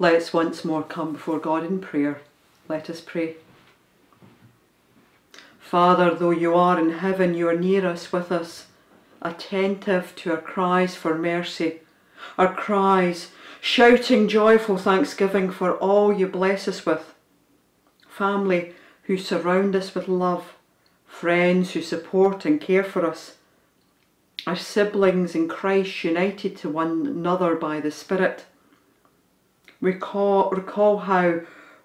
Let's once more come before God in prayer. Let us pray. Father, though you are in heaven, you are near us with us, attentive to our cries for mercy, our cries, shouting joyful thanksgiving for all you bless us with. Family who surround us with love, friends who support and care for us, our siblings in Christ united to one another by the Spirit. Recall, recall how,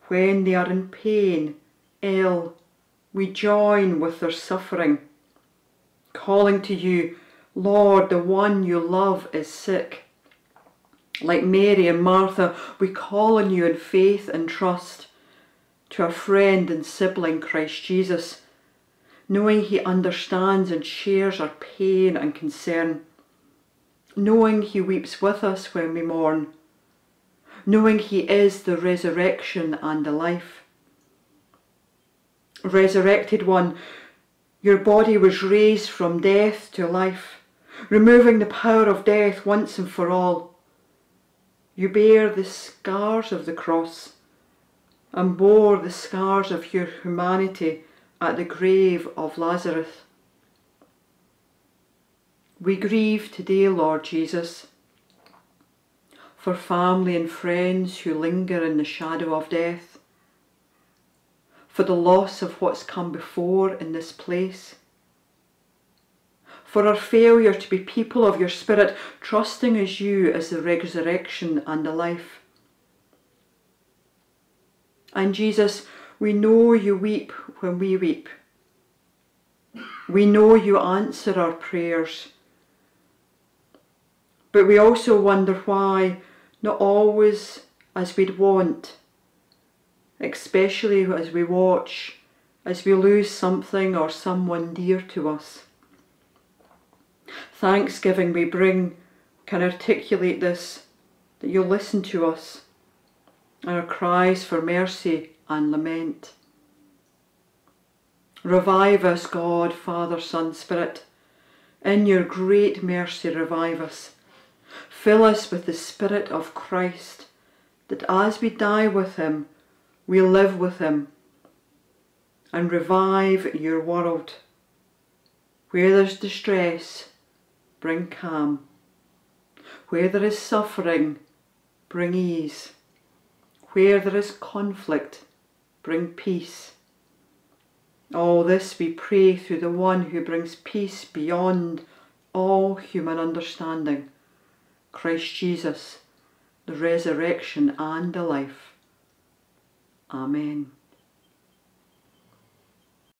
when they are in pain, ill, we join with their suffering, calling to you, Lord, the one you love is sick. Like Mary and Martha, we call on you in faith and trust to our friend and sibling Christ Jesus knowing He understands and shares our pain and concern, knowing He weeps with us when we mourn, knowing He is the resurrection and the life. Resurrected One, your body was raised from death to life, removing the power of death once and for all. You bear the scars of the cross and bore the scars of your humanity at the grave of Lazarus. We grieve today, Lord Jesus, for family and friends who linger in the shadow of death, for the loss of what's come before in this place, for our failure to be people of your Spirit, trusting as you as the resurrection and the life. And Jesus, we know you weep when we weep. We know you answer our prayers. But we also wonder why, not always as we'd want, especially as we watch, as we lose something or someone dear to us. Thanksgiving we bring can articulate this, that you'll listen to us, and our cries for mercy and lament. Revive us, God, Father, Son, Spirit. In your great mercy, revive us. Fill us with the Spirit of Christ, that as we die with him, we live with him. And revive your world. Where there's distress, bring calm. Where there is suffering, bring ease. Where there is conflict, bring peace. All this we pray through the one who brings peace beyond all human understanding, Christ Jesus, the resurrection and the life. Amen.